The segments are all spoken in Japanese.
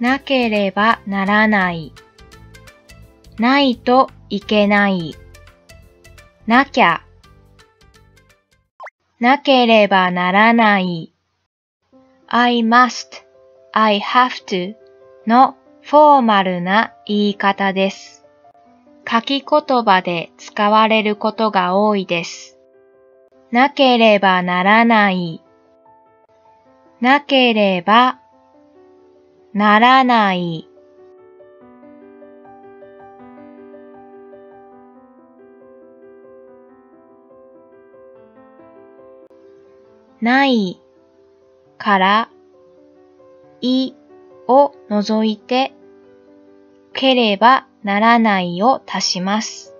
なければならない。ないといけない。なきゃ。なければならない。I must, I have to のフォーマルな言い方です。書き言葉で使われることが多いです。なければならない。なければならない。ないからいを除いてければならないを足します。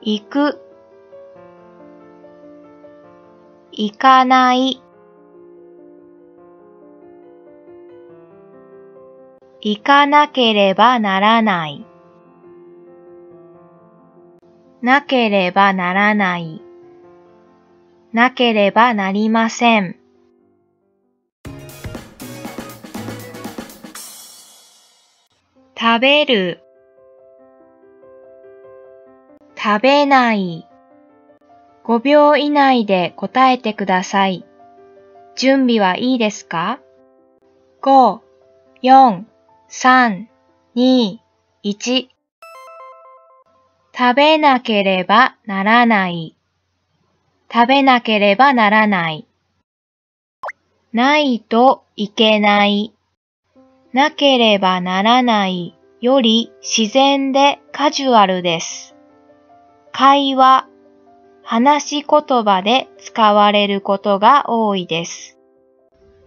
行く行かない行かなければならない。なければならない。なければなりません。食べる。食べない。5秒以内で答えてください。準備はいいですか ?5、4、3、2、1食べなければならない。食べなければならない。ないといけない。なければならないより自然でカジュアルです。会話、話し言葉で使われることが多いです。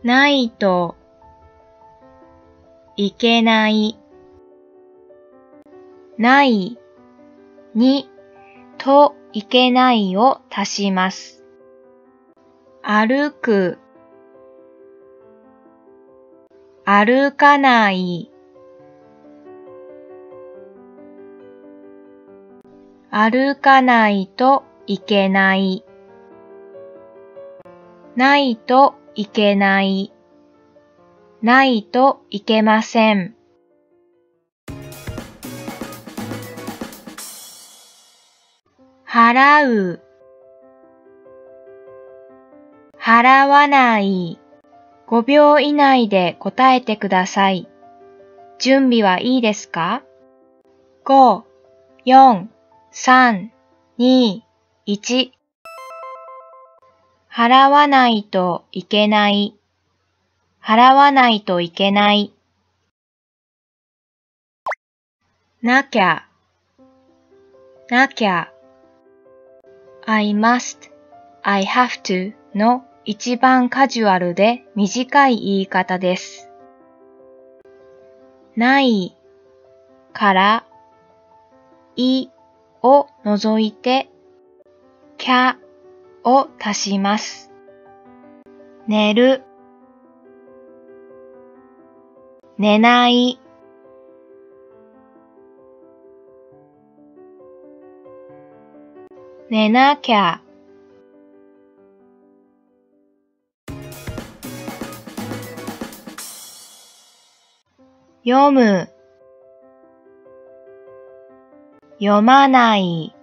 ないといけない。ない。に。といけないを足します。歩く。歩かない。歩かないといけない。ないといけない。ないといけません。払う払わない5秒以内で答えてください。準備はいいですか ?5、4、3、2、1払わないといけない。払わないといけない。なきゃ、なきゃ。I must, I have to の一番カジュアルで短い言い方です。ないからいを除いて ca を足します。寝る寝ない。寝なきゃ。読む。読まない。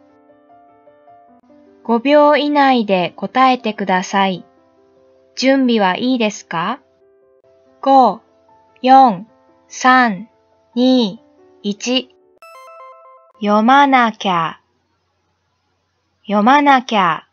5秒以内で答えてください。準備はいいですか ?5、4、3、2、1読まなきゃ。読まなきゃ。